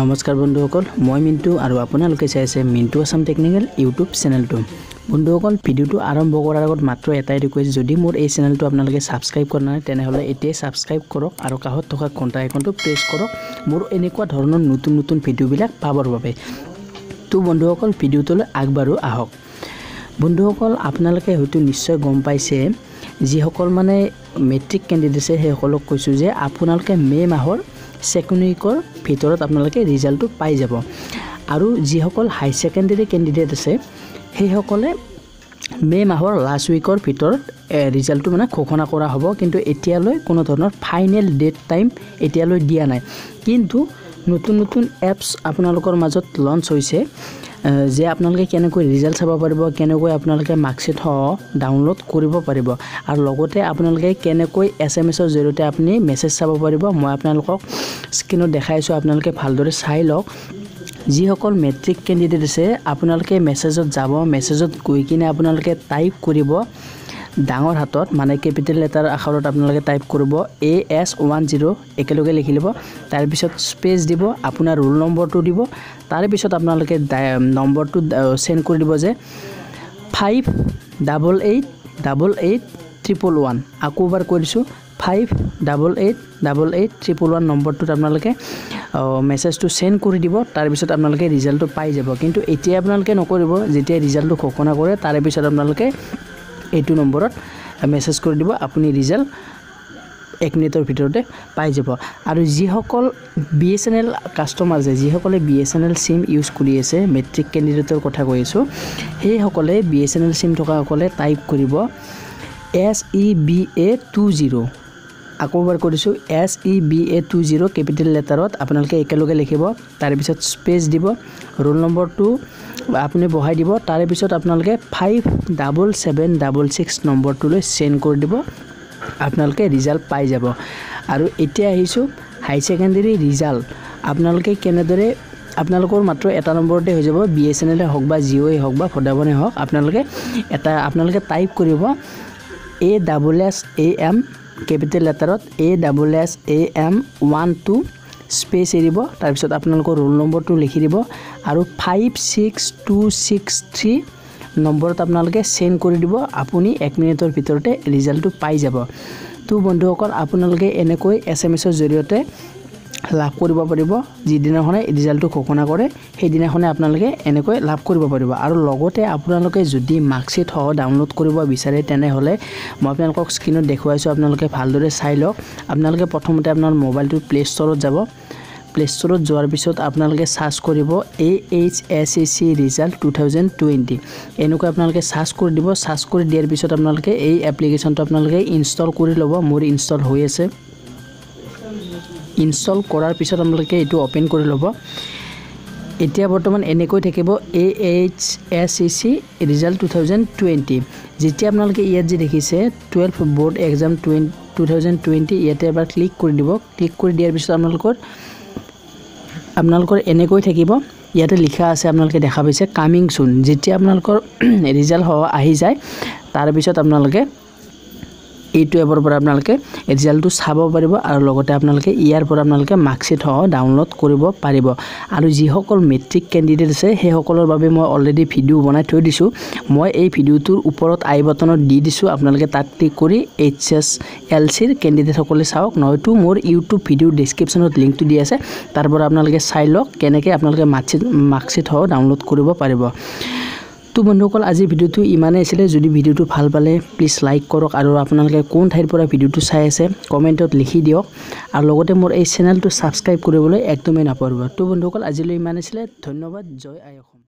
নমস্কাৰ বন্ধুসকল মই মিণ্টু আৰু আপোনালোকে চাই আছে মিণ্টু আছাম টেকনিকেল ইউটিউব চেনেলটো। বন্ধুসকল ভিডিঅ'টো আৰম্ভ কৰাৰ আগত মাত্ৰ এটাই ৰিকুৱেষ্ট যদি মোৰ এই চেনেলটো আপোনালোকে ছাবস্ক্ৰাইব কৰা নাই তেনেহ'লে এতিয়াই ছাবস্ক্ৰাইব কৰক আৰু কাষত থকা ঘণ্টা আইকনটো প্ৰেছ কৰক। মোৰ এনেকুৱা ধৰণৰ নতুন নতুন ভিডিঅ'বিলাক পাবৰ বাবে। তো বন্ধুসকল ভিডিঅ'টোলৈ আগবাঢ়ো আহক। বন্ধুসকল আপোনালোকে হয়তো নিশ্চয় গম পাইছে যিসকল মানে মেট্ৰিক কেণ্ডিডেট আছে সেইসকলক কৈছোঁ যে আপোনালোকে মে' মাহৰ ছেকেণ্ড উইকৰ ভিতৰত আপোনালোকে ৰিজাল্টটো পাই যাব। আৰু যিসকল হাই ছেকেণ্ডেৰী কেণ্ডিডেট আছে সেইসকলে মে' মাহৰ লাষ্ট উইকৰ ভিতৰত ৰিজাল্টটো মানে ঘোষণা কৰা হ'ব। কিন্তু এতিয়ালৈ কোনো ধৰণৰ ফাইনেল ডেট টাইম এতিয়ালৈ দিয়া নাই। কিন্তু নতুন নতুন এপছ আপোনালোকৰ মাজত লঞ্চ হৈছে। যে আপোনালোকে কেনেকৈ ৰিজাল্ট চাব পাৰিব কেনেকৈ আপোনালোকে মাৰ্কশ্বিট সহ ডাউনলোড কৰিব পাৰিব আৰু লগতে আপোনালোকে কেনেকৈ এছ এম এছৰ জৰিয়তে আপুনি মেছেজ চাব পাৰিব মই আপোনালোকক স্ক্ৰীণত দেখাইছোঁ আপোনালোকে ভালদৰে চাই লওক। যিসকল মেট্ৰিক কেণ্ডিডেট আছে আপোনালোকে মেছেজত যাব মেছেজত গৈ কিনে আপোনালোকে টাইপ কৰিব। ডাঙৰ হাতত মানে কেপিটেল লেটাৰ আখৰত আপোনালোকে টাইপ কৰিব এ এছ ওৱান জিৰ' একেলগে লিখি ল'ব। তাৰপিছত স্পেচ দিব আপোনাৰ ৰোল নম্বৰটো দিব। তাৰপিছত আপোনালোকে নম্বৰটো চেণ্ড কৰি দিব যে five double eight double eight triple one আকৌ এবাৰ কৈ দিছোঁ five double eight double eight triple one নম্বৰটোত আপোনালোকে মেছেজটো চেণ্ড কৰি দিব। তাৰপিছত আপোনালোকে ৰিজাল্টটো পাই যাব। কিন্তু এতিয়া আপোনালোকে নকৰিব যেতিয়া ৰিজাল্টটো ঘোষণা কৰে তাৰে পিছত আপোনালোকে এইটো নম্বৰত মেছেজ কৰি দিব আপুনি ৰিজাল্ট এক মিনিটৰ ভিতৰতে পাই যাব। আৰু যিসকল B S N L customer আছে যিসকলে B S N L SIM use কৰি আছে মেট্ৰিক কেণ্ডিডেটৰ কথা কৈ আছোঁ সেইসকলে B S N L SIM থকাসকলে type কৰিব S E B A two zero' আকৌ এবাৰ কৰিছোঁ S E B A two zero' capital লেটাৰত আপোনালোকে একেলগে লিখিব তাৰপিছত স্পেচ দিব ৰোল নম্বৰটো আপুনি বহাই দিব তাৰে পিছত আপোনালোকে five double seven double six নম্বৰটোলৈ send কৰি দিব আপোনালোকে ৰিজাল্ট পাই যাব। আৰু এতিয়া আহিছোঁ হাই ছেকেণ্ডেৰী ৰিজাল্ট আপোনালোকে কেনেদৰে আপোনালোকৰ মাত্ৰ এটা নম্বৰতে হৈ যাব বি এছ এন এলে হওক বা জিঅ'ই হওক বা ভদাবনে হওক আপোনালোকে এটা আপোনালোকে টাইপ কৰিব A double S A M capital লেটাৰত A double S A M one two space এৰিব তাৰপিছত আপোনালোকৰ ৰোল নম্বৰটো লিখি দিব আৰু five six two six three নম্বৰত আপোনালোকে চেণ্ড কৰি দিব আপুনি এক মিনিটৰ ভিতৰতে ৰিজাল্টটো পাই যাব। তো বন্ধুসকল আপোনালোকে এনেকৈ এছ এম এছৰ জৰিয়তে লাভ কৰিব পাৰিব। যিদিনাখনে ৰিজাল্টটো ঘোষণা কৰে সেইদিনাখনে আপোনালোকে এনেকৈ লাভ কৰিব পাৰিব। আৰু লগতে আপোনালোকে যদি মাৰ্কশ্বিট সহ ডাউনলোড কৰিব বিচাৰে তেনেহ'লে মই আপোনালোকক স্ক্ৰীণত দেখুৱাইছোঁ আপোনালোকে ভালদৰে চাই লওক। আপোনালোকে প্ৰথমতে আপোনাৰ মোবাইলটো প্লে' ষ্ট'ৰত যাব। প্লে' ষ্ট'ৰত যোৱাৰ পিছত আপোনালোকে চাৰ্চ কৰিব A H S A C result two thousand twenty এনেকৈ আপোনালোকে চাৰ্চ কৰি দিব। চাৰ্চ কৰি দিয়াৰ পিছত আপোনালোকে এই এপ্লিকেশ্যনটো আপোনালোকে ইনষ্টল কৰি ল'ব। মোৰ ইনষ্টল হৈ আছে। ইনষ্টল কৰাৰ পিছত আপোনালোকে এইটো অ'পেন কৰি ল'ব। এতিয়া বৰ্তমান এনেকৈ থাকিব A H S E C result two thousand twenty যেতিয়া আপোনালোকে ইয়াত যি দেখিছে twelve board exam twenty two thousand twenty ইয়াতে এবাৰ ক্লিক কৰি দিব। ক্লিক কৰি দিয়াৰ পিছত আপোনালোকৰ আপোনালোকৰ এনেকৈ থাকিব। ইয়াতে লিখা আছে আপোনালোকে দেখা পাইছে কামিং চুন যেতিয়া আপোনালোকৰ ৰিজাল্ট আহি যায় তাৰপিছত আপোনালোকে এইটো এপৰ পৰা আপোনালোকে ৰিজাল্টটো চাব পাৰিব আৰু লগতে আপোনালোকে ইয়াৰ পৰা আপোনালোকে মাৰ্কশ্বিট সহ ডাউনলোড কৰিব পাৰিব। আৰু যিসকল মেট্ৰিক কেণ্ডিডেট আছে সেইসকলৰ বাবে মই অলৰেডি ভিডিঅ' বনাই থৈ দিছোঁ। মই এই ভিডিঅ'টোৰ ওপৰত আই বটনত দি দিছোঁ আপোনালোকে তাত ক্লিক কৰি এইচ এছ এল চিৰ কেণ্ডিডেটসকলে চাওক। নহয়তো মোৰ ইউটিউব ভিডিঅ'ৰ ডিছক্ৰিপশ্যনত লিংকটো দি আছে। তাৰ পৰা আপোনালোকে চাই লওক কেনেকৈ আপোনালোকে মাৰ্কশ্বিট মাৰ্কশ্বিট সহ ডাউনলোড কৰিব পাৰিব। তো বন্ধুসকল আজিৰ ভিডিঅ'টো ইমানেই আছিলে। যদি ভিডিঅ'টো ভাল পালে প্লিজ লাইক কৰক আৰু আপোনালোকে কোন ঠাইৰ পৰা ভিডিঅ'টো চাই আছে কমেণ্টত লিখি দিয়ক। আৰু লগতে মোৰ এই চেনেলটো ছাবস্ক্ৰাইব কৰিবলৈ একদমেই নাপাহৰিব। তো বন্ধুসকল আজিলৈ ইমান আছিলে। ধন্যবাদ। জয় আই অসম।